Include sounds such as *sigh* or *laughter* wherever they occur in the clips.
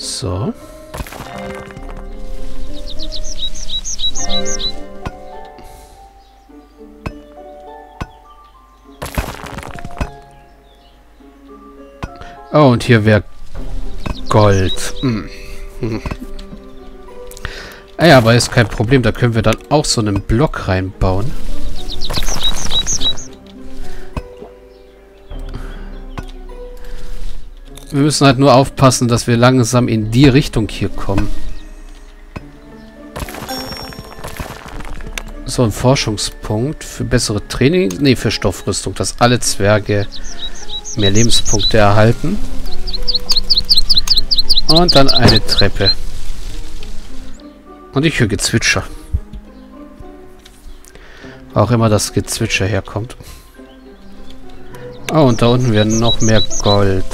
So. Oh, und hier wäre Gold. Hm. Hm. Ah ja, aber ist kein Problem. Da können wir dann auch so einen Block reinbauen. Wir müssen halt nur aufpassen, dass wir langsam in die Richtung hier kommen. So, ein Forschungspunkt für bessere Training. Ne, für Stoffrüstung, dass alle Zwerge mehr Lebenspunkte erhalten. Und dann eine Treppe. Und ich höre Gezwitscher. Auch immer das Gezwitscher herkommt. Oh, und da unten werden noch mehr Gold.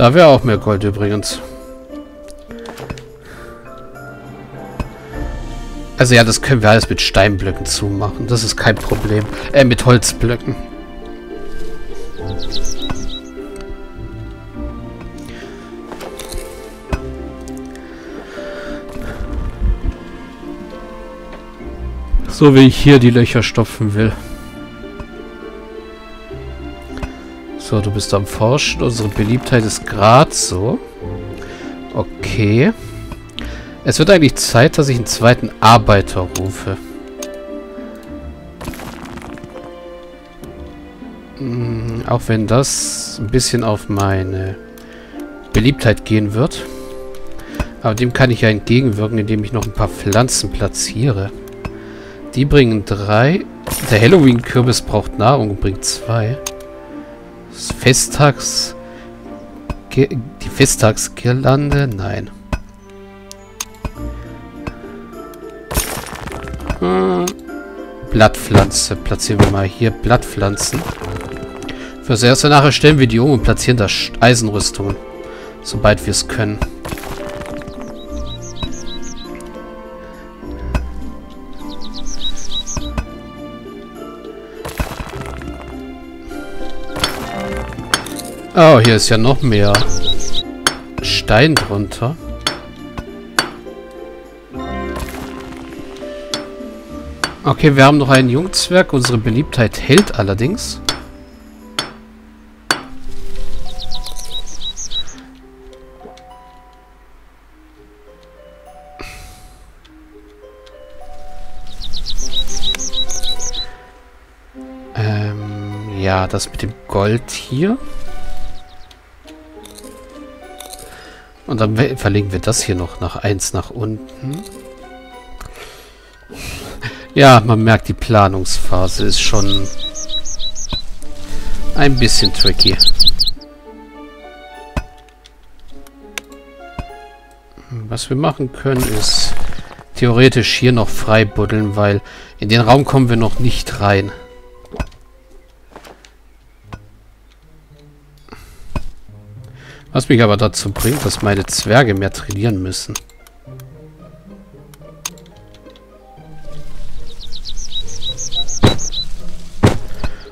Da wäre auch mehr Gold übrigens. Also ja, das können wir alles mit Steinblöcken zumachen. Das ist kein Problem. Äh, mit Holzblöcken. So wie ich hier die Löcher stopfen will. So, du bist am Forschen. Unsere Beliebtheit ist gerade so. Okay. Es wird eigentlich Zeit, dass ich einen zweiten Arbeiter rufe. Hm, auch wenn das ein bisschen auf meine Beliebtheit gehen wird. Aber dem kann ich ja entgegenwirken, indem ich noch ein paar Pflanzen platziere. Die bringen drei. Der Halloween-Kürbis braucht Nahrung und bringt zwei. Festtags... Die Festtagsgirlande? Nein. Hm. Blattpflanze. Platzieren wir mal hier Blattpflanzen. Fürs Erste nachher stellen wir die um und platzieren da Eisenrüstungen. Sobald wir es können. Oh, hier ist ja noch mehr Stein drunter. Okay, wir haben noch einen Jungzwerg. Unsere Beliebtheit hält allerdings. Ähm, ja, das mit dem Gold hier. Und dann verlegen wir das hier noch nach 1 nach unten. Ja, man merkt, die Planungsphase ist schon ein bisschen tricky. Was wir machen können, ist theoretisch hier noch frei buddeln, weil in den Raum kommen wir noch nicht rein. Was mich aber dazu bringt, dass meine Zwerge mehr trainieren müssen.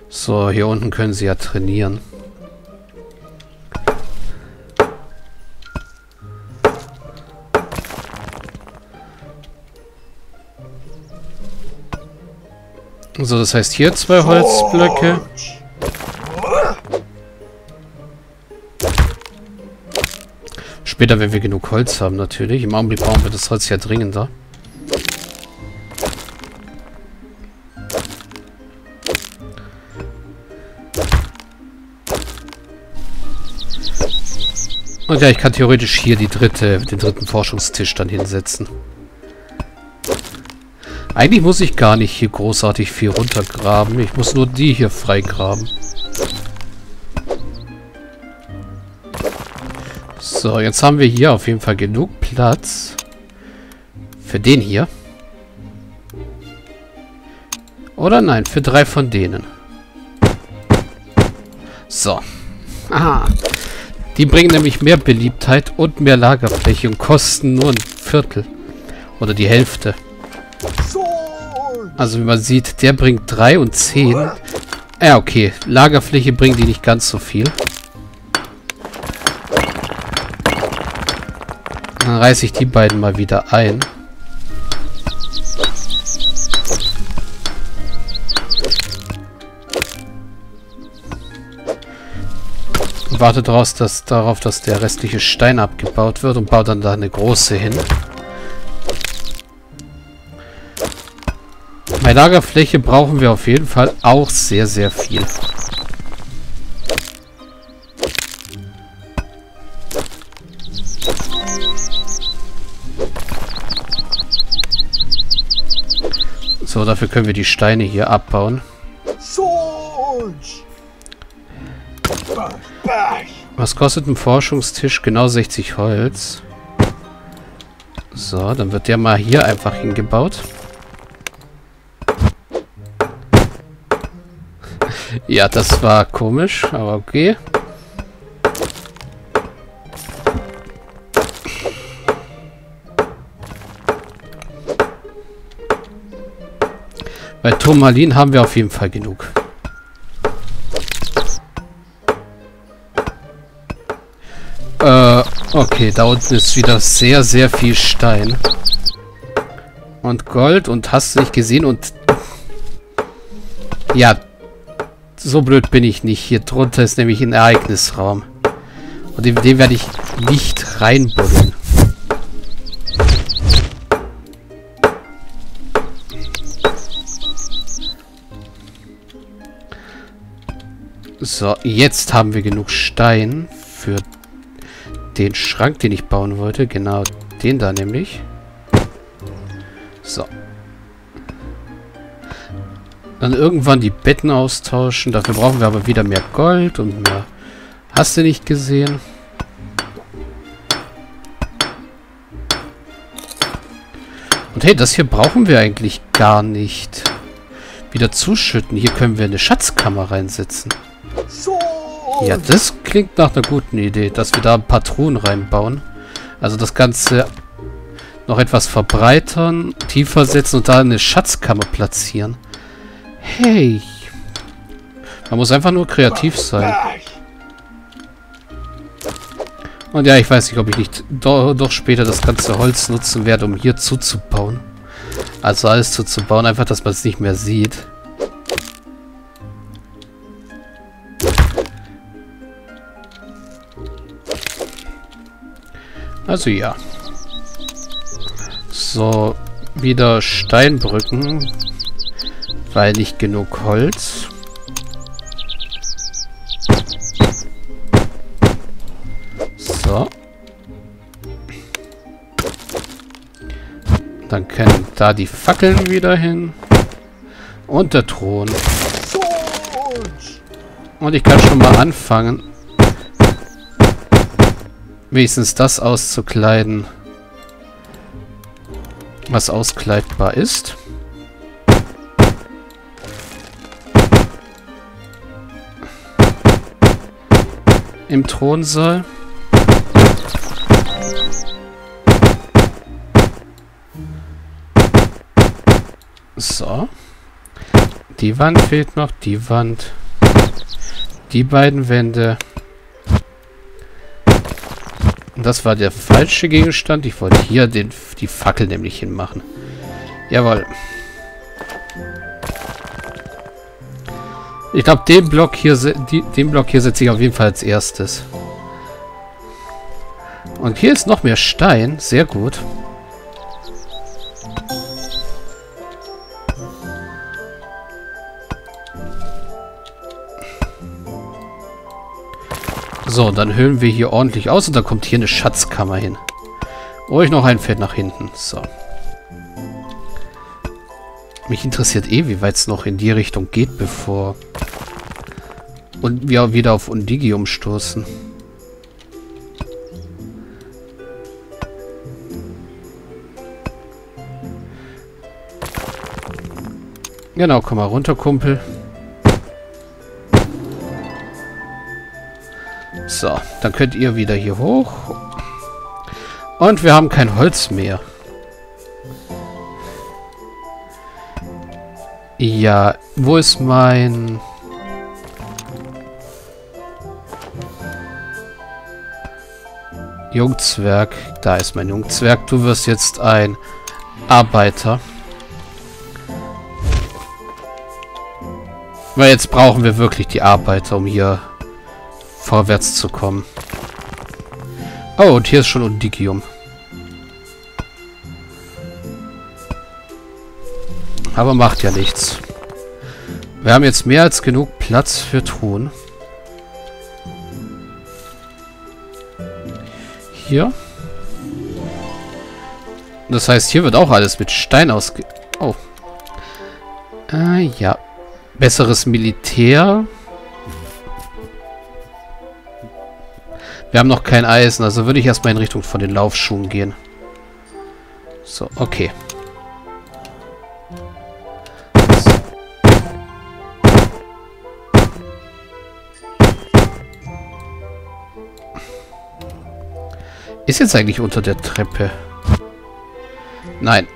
So, hier unten können sie ja trainieren. So, das heißt hier zwei Holzblöcke. Später, wenn wir genug Holz haben, natürlich. Im Augenblick brauchen wir das Holz ja dringender. Und ja, ich kann theoretisch hier die dritte, den dritten Forschungstisch dann hinsetzen. Eigentlich muss ich gar nicht hier großartig viel runtergraben. Ich muss nur die hier freigraben. So, jetzt haben wir hier auf jeden Fall genug Platz. Für den hier. Oder nein, für drei von denen. So. Aha. Die bringen nämlich mehr Beliebtheit und mehr Lagerfläche und kosten nur ein Viertel. Oder die Hälfte. Also wie man sieht, der bringt 3 und 10. Ja, okay. Lagerfläche bringt die nicht ganz so viel. Dann reiße ich die beiden mal wieder ein. warte daraus, dass, darauf, dass der restliche Stein abgebaut wird und baue dann da eine große hin. Bei Lagerfläche brauchen wir auf jeden Fall auch sehr, sehr viel. So, dafür können wir die Steine hier abbauen. Was kostet ein Forschungstisch? Genau 60 Holz. So, dann wird der mal hier einfach hingebaut. *laughs* ja, das war komisch, aber okay. Bei Turmalin haben wir auf jeden Fall genug. Äh, okay, da unten ist wieder sehr, sehr viel Stein. Und Gold und hast du nicht gesehen und... Ja, so blöd bin ich nicht. Hier drunter ist nämlich ein Ereignisraum. Und in den werde ich nicht reinbuddeln. So, jetzt haben wir genug Stein für den Schrank, den ich bauen wollte. Genau, den da nämlich. So. Dann irgendwann die Betten austauschen. Dafür brauchen wir aber wieder mehr Gold und mehr... Hast du nicht gesehen? Und hey, das hier brauchen wir eigentlich gar nicht. Wieder zuschütten. Hier können wir eine Schatzkammer reinsetzen. Ja, das klingt nach einer guten Idee, dass wir da ein paar Truhen reinbauen. Also das Ganze noch etwas verbreitern, tiefer setzen und da eine Schatzkammer platzieren. Hey. Man muss einfach nur kreativ sein. Und ja, ich weiß nicht, ob ich nicht do doch später das ganze Holz nutzen werde, um hier zuzubauen. Also alles zuzubauen, einfach, dass man es nicht mehr sieht. Also ja. So, wieder Steinbrücken. Weil nicht genug Holz. So. Dann können da die Fackeln wieder hin. Und der Thron. Und ich kann schon mal anfangen, wenigstens das auszukleiden, was auskleidbar ist. Im Thronsaal. So. Die Wand fehlt noch, die Wand. Die beiden Wände. Das war der falsche Gegenstand. Ich wollte hier den, die Fackel nämlich hinmachen. Jawohl. Ich glaube, den Block hier, den Block hier setze ich auf jeden Fall als erstes. Und hier ist noch mehr Stein. Sehr gut. So, dann höhlen wir hier ordentlich aus und dann kommt hier eine Schatzkammer hin. Ruhig noch ein Feld nach hinten. So. Mich interessiert eh, wie weit es noch in die Richtung geht, bevor und wir wieder auf Undigi umstoßen. Genau, komm mal runter, Kumpel. So, dann könnt ihr wieder hier hoch. Und wir haben kein Holz mehr. Ja, wo ist mein... Jungzwerg. Da ist mein Jungzwerg. Du wirst jetzt ein Arbeiter. Weil jetzt brauchen wir wirklich die Arbeiter, um hier vorwärts zu kommen. Oh, und hier ist schon Undigium. Aber macht ja nichts. Wir haben jetzt mehr als genug Platz für Truhen. Hier. Das heißt, hier wird auch alles mit Stein ausge... Oh. Äh, ja. Besseres Militär. Wir haben noch kein Eisen, also würde ich erstmal in Richtung von den Laufschuhen gehen. So, okay. Ist jetzt eigentlich unter der Treppe? Nein.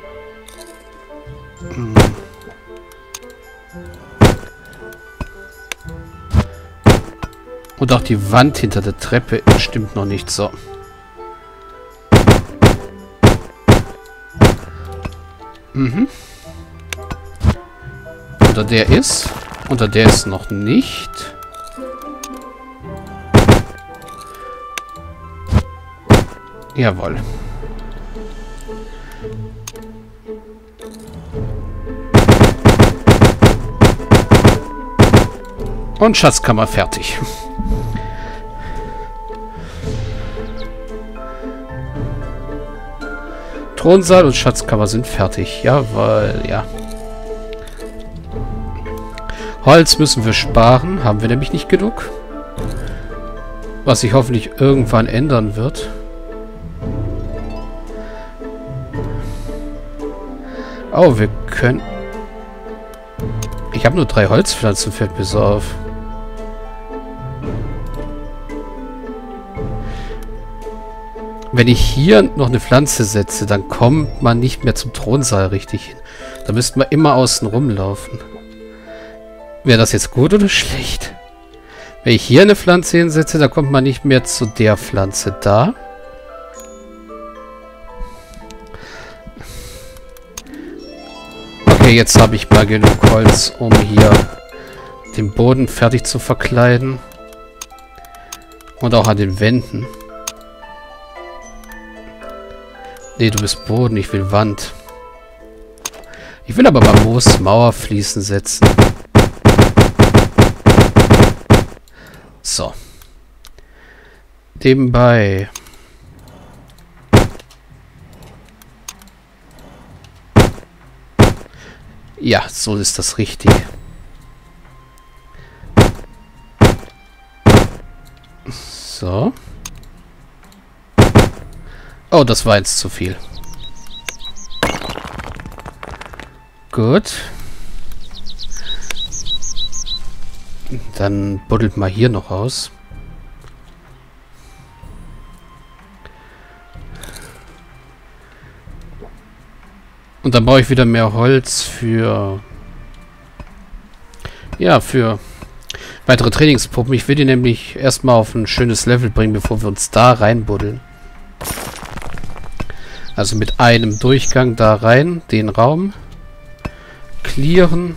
Auch die Wand hinter der Treppe stimmt noch nicht so. Mhm. Unter der ist. Unter der ist noch nicht. Jawohl. Und Schatzkammer fertig. Thronsaal und Schatzkammer sind fertig. Jawohl, ja. Holz müssen wir sparen. Haben wir nämlich nicht genug. Was sich hoffentlich irgendwann ändern wird. Oh, wir können... Ich habe nur drei Holzpflanzen, fällt mir so auf. Wenn ich hier noch eine Pflanze setze, dann kommt man nicht mehr zum Thronsaal richtig hin. Da müsste man immer außen rumlaufen. Wäre das jetzt gut oder schlecht? Wenn ich hier eine Pflanze hinsetze, dann kommt man nicht mehr zu der Pflanze da. Okay, jetzt habe ich mal genug Holz, um hier den Boden fertig zu verkleiden. Und auch an den Wänden. Nee, du bist Boden, ich will Wand. Ich will aber mal Moos Mauerfliesen setzen. So. Nebenbei Ja, so ist das richtig. Oh, das war jetzt zu viel. Gut. Dann buddelt mal hier noch aus. Und dann brauche ich wieder mehr Holz für... Ja, für weitere Trainingspuppen. Ich will die nämlich erstmal auf ein schönes Level bringen, bevor wir uns da reinbuddeln. Also mit einem Durchgang da rein, den Raum. Clearen.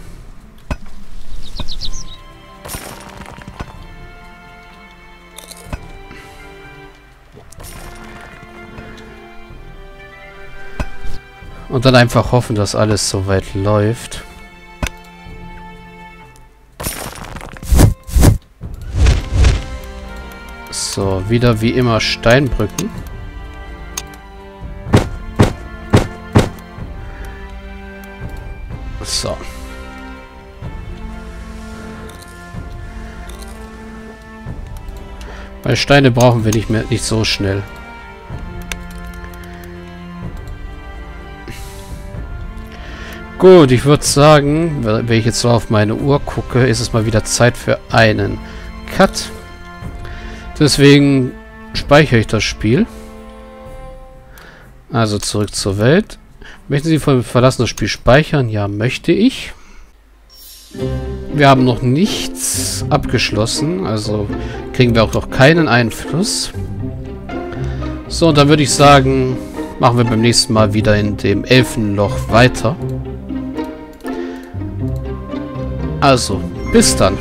Und dann einfach hoffen, dass alles soweit läuft. So, wieder wie immer Steinbrücken. Weil Steine brauchen wir nicht mehr nicht so schnell. Gut, ich würde sagen, wenn ich jetzt so auf meine Uhr gucke, ist es mal wieder Zeit für einen Cut. Deswegen speichere ich das Spiel. Also zurück zur Welt. Möchten Sie verlassen das Spiel speichern? Ja, möchte ich. Wir haben noch nichts abgeschlossen, also kriegen wir auch noch keinen Einfluss. So, dann würde ich sagen, machen wir beim nächsten Mal wieder in dem Elfenloch weiter. Also, bis dann.